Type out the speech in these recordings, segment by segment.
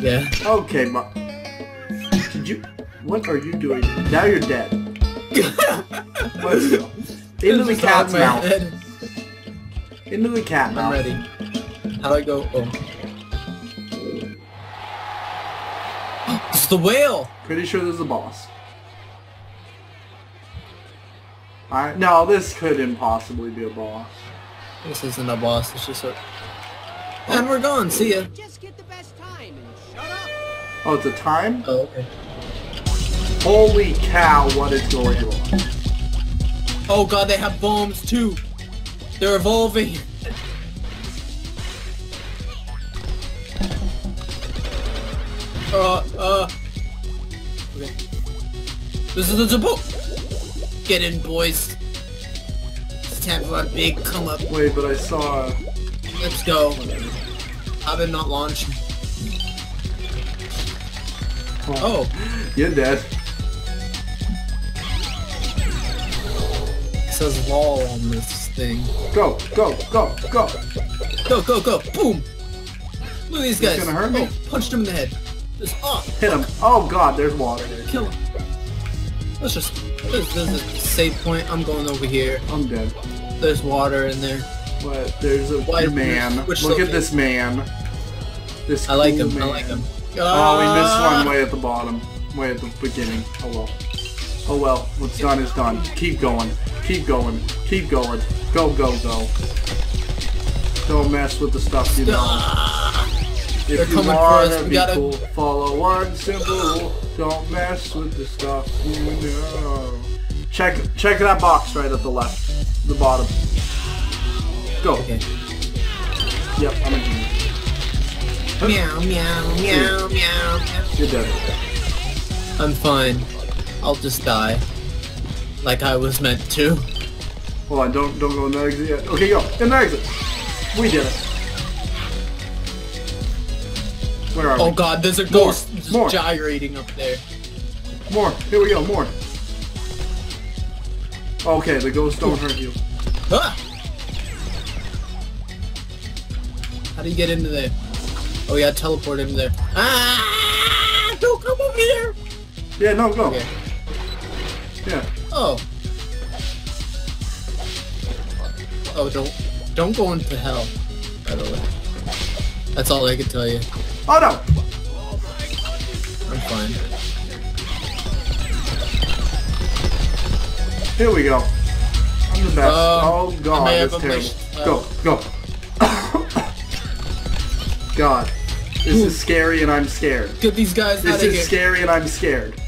Yeah. Okay, Ma. Did you? What are you doing? Now you're dead. Let's go. Into the cat's mouth. head. Into the cat I'm mouth. ready. How do I go? Oh. it's the whale! Pretty sure this is the boss. Alright, no, this could impossibly be a boss. This isn't a boss, it's just a... And we're gone, see ya. Oh, it's a time? Oh, okay. Holy cow, what is going on? Oh god, they have bombs too! They're evolving! Uh, uh... Okay. This is the boat! Get in, boys! It's time for a big come up. Wait, but I saw... Let's go. How did not launch? Oh. oh, You're dead. it says wall on this thing. Go, go, go, go. Go, go, go! Boom! Look at these guys! gonna hurt me? Oh, punched him in the head. Just, oh, Hit him. Oh god, there's water there. kill him. Let's just, this, this is a safe point. I'm going over here. I'm dead. There's water in there. But there's a Why- man. Look at this man. This I like cool him, I like him. Oh, we missed Ah! one way at the bottom. Way at the beginning. Oh well. Oh well. What's done is done. Keep going. Keep going. Keep going. Go, go, go. Don't mess with the stuff you know. Ah! If They're you us. to We be gotta- cool, follow one symbol. Don't mess with the stuff you know. Check, check that box right at the left, the bottom. Go. Okay. Yep, I'm a genius. Meow, meow, meow, meow, meow. You're dead. I'm fine. I'll just die. Like I was meant to. Hold on, don't don't go in the exit yet. Okay, go in the exit. We did it. Where are Oh we? Oh god, there's a ghost just more. gyrating up there. More. Here we go. More. Okay, the ghosts don't hurt you. Ah! How do you get into there? Oh yeah, teleport into there. Ah! Don't come over here! Yeah, no, go. Okay. Yeah. Oh. Oh, don't don't go into hell. By the way, that's all I can tell you. Oh no. I'm fine. Uh, Here we go. I'm the best. Um, oh god, that's a terrible. wish- Go, go. god. This is scary and I'm scared. Get these guys out of here. This is scary and I'm scared.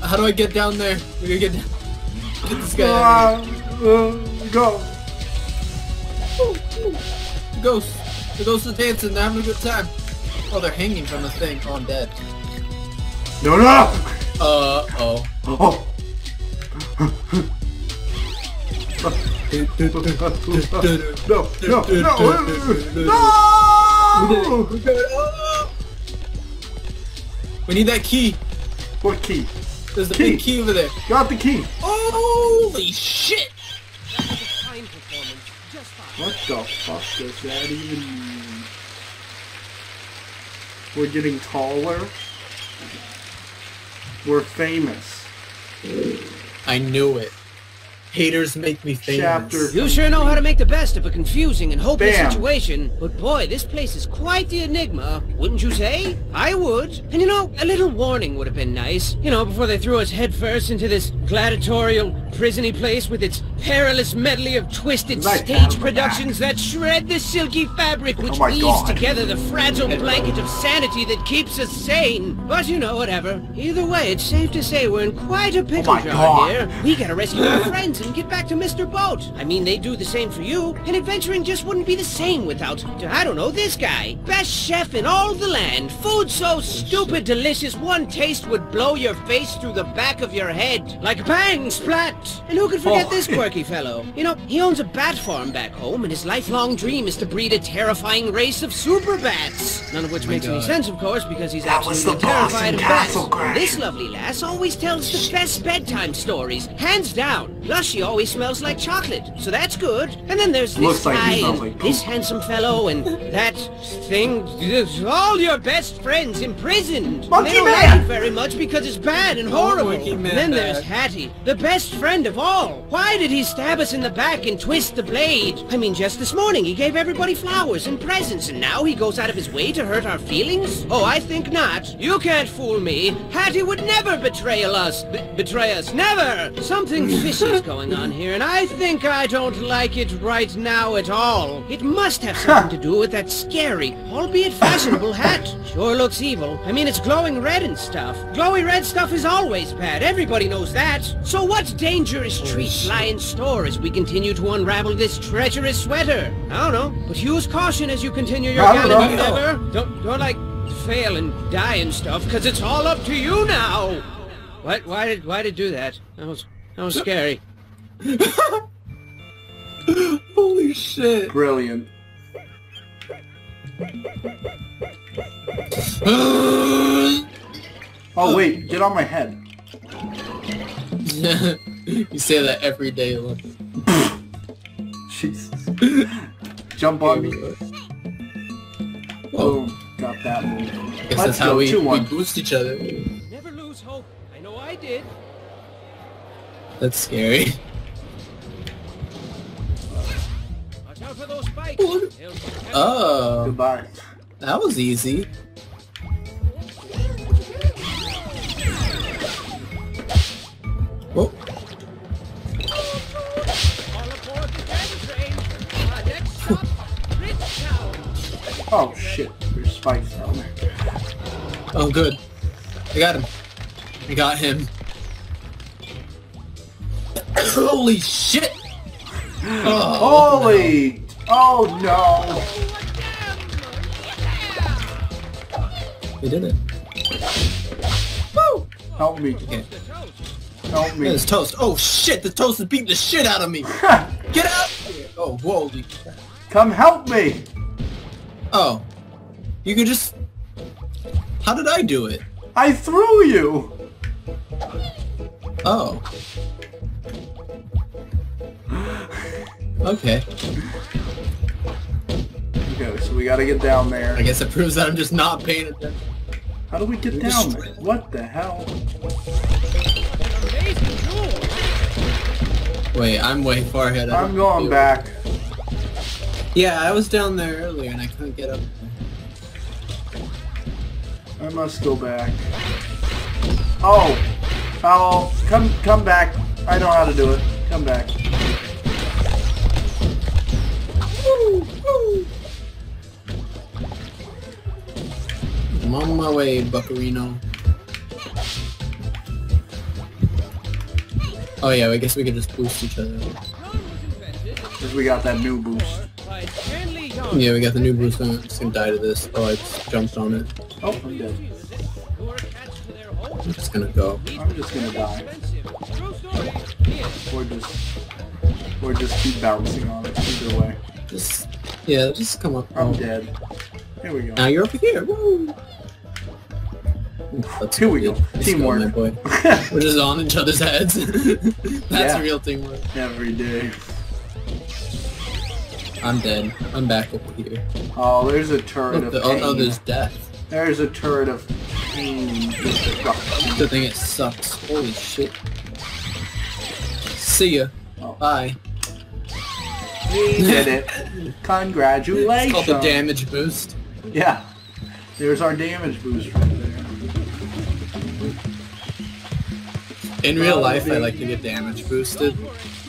How do I get down there? We gotta get, get this guy out Ah, uh, go. The ghosts. The ghosts are dancing. They're having a good time. Oh, they're hanging from the thing. Oh, I'm dead. No, no. Uh oh. Oh. No, no, no, no! We need that key. What key? There's the Key. big key over there. Got the key. Holy shit! That was a time performance. Just fine. What the fuck does that even mean? We're getting taller. We're famous. I knew it. Haters make me famous. Chapter- You sure know how to make the best of a confusing and hopeless Bam. situation. But boy, this place is quite the enigma, wouldn't you say? I would. And you know, a little warning would have been nice. You know, before they threw us headfirst into this gladiatorial, prisony place with its perilous medley of twisted Right stage down the productions that shred the silky fabric oh which Oh weaves God. together the fragile blanket of sanity that keeps us sane. But you know, whatever. Either way, it's safe to say we're in quite a pickle Oh jar God. here. We gotta rescue our friends and get back to Mr. Boat. I mean, they do the same for you, and adventuring just wouldn't be the same without, I don't know, this guy. Best chef in all the land. Food so stupid delicious, one taste would blow your face through the back of your head. Like bang, splat. And who could forget Oh. this quirky fellow? You know, he owns a bat farm back home, and his lifelong dream is to breed a terrifying race of super bats. None of which makes any sense, of course, because he's That was absolutely terrified of bats. This lovely lass always tells the best bedtime stories, hands down. Lush Yoshi always smells like chocolate, so that's good. And then there's this Looks like guy smells and like this handsome fellow and that thing. All your best friends imprisoned. Monkey they don't Man! like it very much because it's bad and oh, horrible. Monkey Man and then there's. Hatty, the best friend of all. Why did he stab us in the back and twist the blade? I mean, just this morning he gave everybody flowers and presents, and now he goes out of his way to hurt our feelings? Oh, I think not. You can't fool me. Hatty would never betray us. B- betray us. Never! Something fishy's going on here, and I think I don't like it right now at all. It must have something to do with that scary, albeit fashionable hat. Sure looks evil. I mean, it's glowing red and stuff. Glowy red stuff is always bad. Everybody knows that. So what dangerous treats lie in store as we continue to unravel this treacherous sweater? I don't know, but use caution as you continue your gallant endeavor. Don't, don't like fail and die and stuff, because it's all up to you now. What? Why did? Why did do that? That was that was scary. Holy shit. Brilliant. Oh wait, get on my head. you say that every day, look. Jesus. Jump on me. Whoa. Boom. Got that move. Guess Let's that's how go, we, we 2-1. boost each other. Never lose hope. I know I did. That's scary. Oh, Goodbye. that was easy. Whoa. All aboard the dragon train. Our next stop, Bridgetown. Oh shit, there's spikes down there. Oh, good. I got him. I got him. Holy shit! Oh, Holy! Oh no! we did it. Woo! Help me. Okay. Help me. There's toast. Oh shit! The toast is beating the shit out of me. Get out! here. Oh, crap. Come help me! Oh, you could just. How did I do it? I threw you! Oh. Okay. Okay, so we gotta get down there. I guess it proves that I'm just not paying attention. How do we get You're down there? What the hell? Wait, I'm way far ahead. I I'm going back. Yeah, I was down there earlier and I couldn't get up. I must go back. Oh! Oh, come come back. I know how to do it. Come back. On my way, Buccarino. Oh yeah, I guess we could just boost each other. Drone was invented Because we got that new boost. by Stanley Young. Yeah, we got the new boost. I'm just gonna die to this. Oh, I just jumped on it. Oh, I'm dead. Who are attached to their home. I'm just gonna go. I'm just gonna die. Or just... Or just keep bouncing on it. Either way. Just yeah, just come up. I'm Oh. dead. Here we go. Now you're over here. Woo! That's Here we good. go. Let's Teamwork. boy. We're just on each other's heads. That's Yeah. real teamwork. Every day. I'm dead. I'm back over here. Oh, there's a turret Look, of the, pain. oh no, there's death. There's a turret of pain. Good thing it sucks. Holy shit. See ya. Oh. Bye. We did it. Congratulations. It's called the damage boost. Yeah. There's our damage boost In real Oh, life, I like to get damage boosted.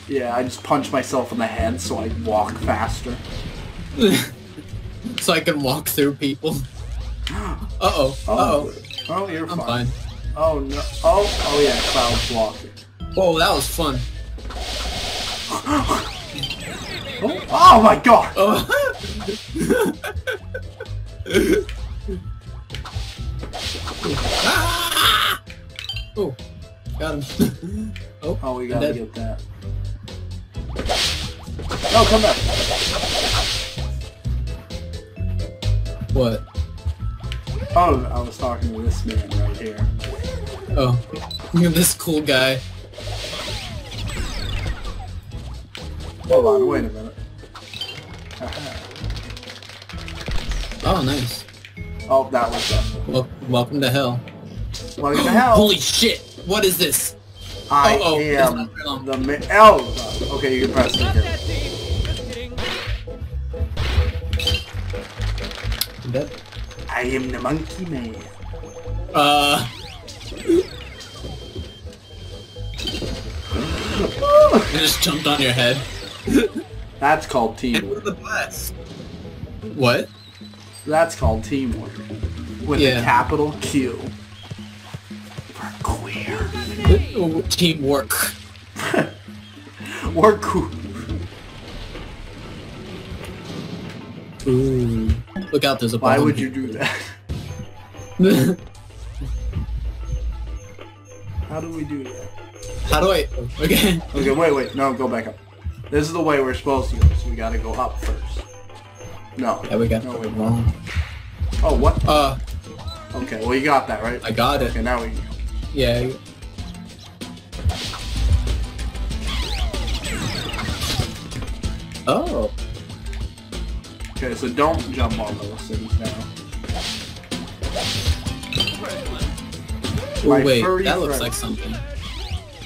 Yeah, I just punch myself in the head so I walk faster. so I can walk through people. Uh-oh. Oh, Uh-oh. oh, you're I'm fine. fine. Oh no. Oh, oh yeah, cloud blocking. Whoa, that was fun. Oh, oh my god! Oh. Ah! oh, got him. oh, Oh, we gotta get that. No, come back. What? Oh, I was talking to this man right here. Oh, you're this cool guy. Hold on, wait a minute. Oh, nice. Oh, that was it. Well, welcome to hell. Welcome to hell. Holy shit! What is this? I oh, oh, am not very long. the ma- Oh, okay, you can press it here. Just kidding. Dead? I am the monkey man. Uh, I just jumped on your head. That's called teamwork. what the blast? What? That's called teamwork. With a capital Q. We're. Oh, Teamwork. We're. Ooh. Look out, there's a bomb. Why would you do that? How do we do that? How do I... Okay. Okay, wait, wait. No, go back up. This is the way we're supposed to go, so we gotta go up first. No. Yeah, we got No, it wait. wrong. Oh, what? Uh, Okay, well you got that, right? I got it. Okay, now we. Yeah. Oh. Okay, so don't jump on those things now. Ooh, wait, that looks like something.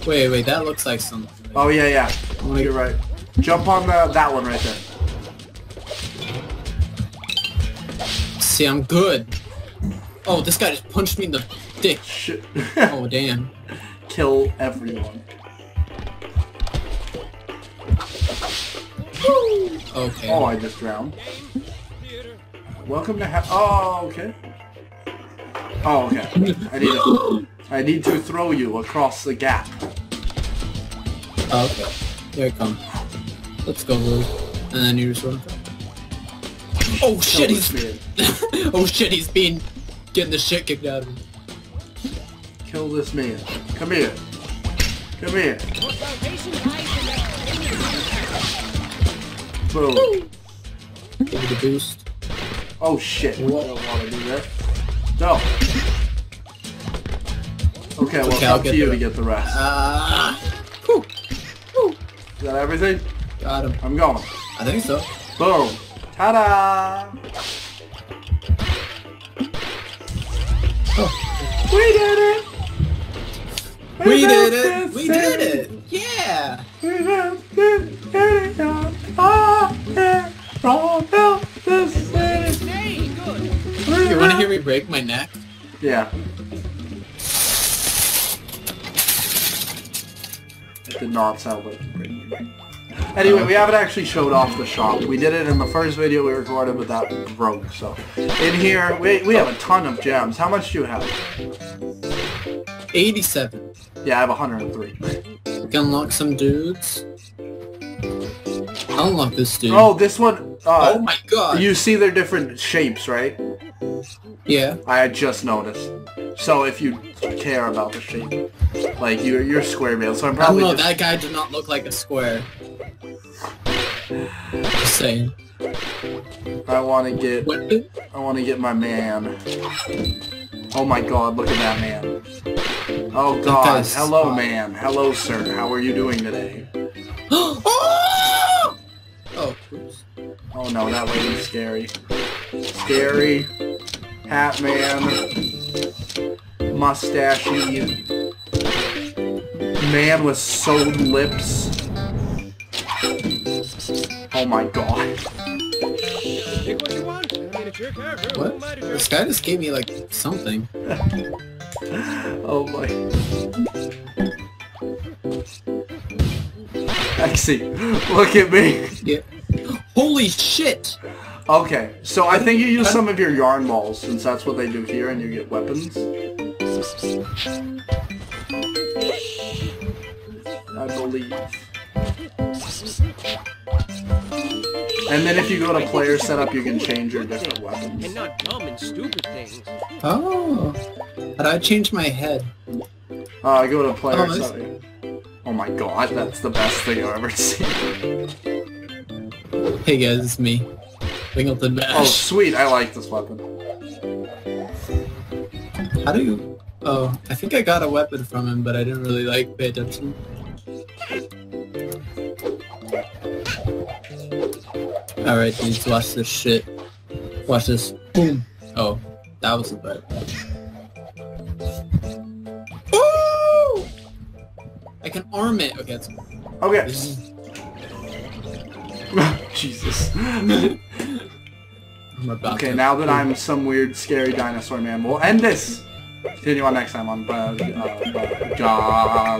Wait, wait, that looks like something. Oh yeah, yeah. You're right. Jump on the that one right there. See, I'm good. Oh, this guy just punched me in the Shit. Oh, damn. Kill everyone. Okay. Oh, I just drowned. Welcome to ha- Oh, okay. Oh, okay. I need to. I need to throw you across the gap. Oh, okay. Here it comes. Let's go, Lou. And then you just run. Oh shit, he's... oh shit, he's being... Getting the shit kicked out of him. Kill this man. Come here. Come here. Boom. Give a boost. Oh shit. I don't want to do that. No. Okay, well, Okay, it's I'll up to you to get the rest. Ah! Whew. Whew. Is that everything? Got him. I'm going. I think so. Boom. Ta-da! Oh. We did it! We did it! this We did it! Yeah! We built this city on fire. All built this city. Hey, good. We You wanna hear me break my neck? Yeah. It did not sound like Anyway, we haven't actually showed off the shop. We did it in the first video we recorded, but that broke, so. In here, we, we have a ton of gems. How much do you have? 87. Yeah, I have 103. We can unlock some dudes. I'll unlock this dude. Oh, this one, Oh uh, my god! you see their different shapes, right? Yeah. I just noticed. So if you care about the shape, like you're, you're square male, so I'm I don't probably know, just... that guy did not look like a square. Just saying. I want to get, What? I want to get my man. Oh my god, look at that man. Oh god, guy's hello fine. man. Hello sir, how are you doing today? oh! Oh, oops. Oh no, that lady's scary. Scary. Hat man. Mustachy. Man with sewed lips. Oh my god. What you want. I mean, it's your car, bro. What? Don't matter, This guy just gave me, like, something. Oh my. Actually, look at me. Yeah. Holy shit! Okay, so I think you use some of your yarn balls, since that's what they do here, and you get weapons. I believe. And then if you go to player setup, you can change your different weapons. And not dumb and stupid things. Oh. But I change my head? Uh, I go to player Oh, setup. Oh my god, that's the best thing I've ever seen. Hey guys, it's me. Bingleton Oh, sweet, I like this weapon. How do you... Oh, I think I got a weapon from him, but I didn't really, like, pay attention. Alright, dudes, watch this shit. Watch this. Boom. Oh, that was a bad. Woo! I can arm it. Okay, that's Okay. Jesus. Okay, to- now that I'm some weird, scary dinosaur man, we'll end this. Continue on next time on uh, uh.